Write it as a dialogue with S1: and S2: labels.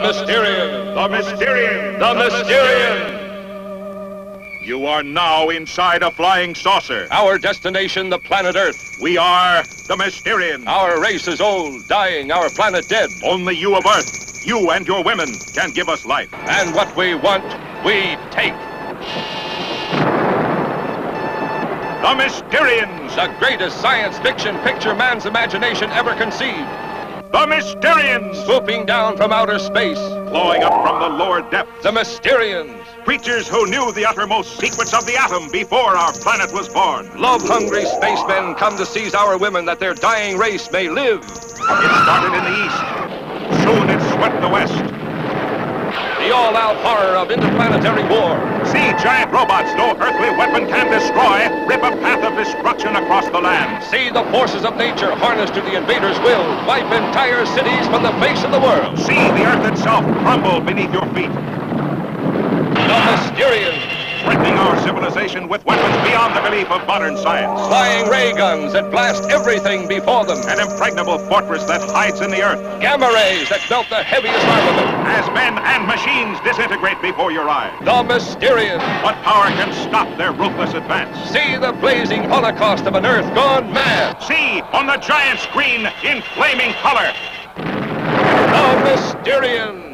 S1: Mysterian!
S2: The Mysterian!
S1: The Mysterian!
S2: You are now inside a flying saucer.
S1: Our destination, the planet Earth.
S2: We are the Mysterian.
S1: Our race is old, dying, our planet dead.
S2: Only you of Earth, you and your women, can give us life.
S1: And what we want, we take.
S2: The Mysterians!
S1: The greatest science fiction picture man's imagination ever conceived.
S2: The Mysterians!
S1: Swooping down from outer space.
S2: Clawing up from the lower depths.
S1: The Mysterians.
S2: Creatures who knew the uttermost secrets of the atom before our planet was born.
S1: Love-hungry spacemen come to seize our women that their dying race may live.
S2: It started in the east. Soon it swept the west.
S1: The all-out horror of interplanetary war.
S2: See giant robots no earthly weapon can destroy rip a path of destruction across the land.
S1: See the forces of nature harnessed to the invader's will wipe entire cities from the face of the world.
S2: See the earth itself crumble beneath your feet.
S1: The Mysterians.
S2: Threatening our civilization with weapons beyond the belief of modern science.
S1: Flying ray guns that blast everything before them.
S2: An impregnable fortress that hides in the earth.
S1: Gamma rays that melt the heaviest armament.
S2: As men and machines disintegrate before your eyes.
S1: The Mysterians.
S2: What power can stop their ruthless advance?
S1: See the blazing holocaust of an Earth gone mad.
S2: See on the giant screen in flaming color.
S1: The Mysterians.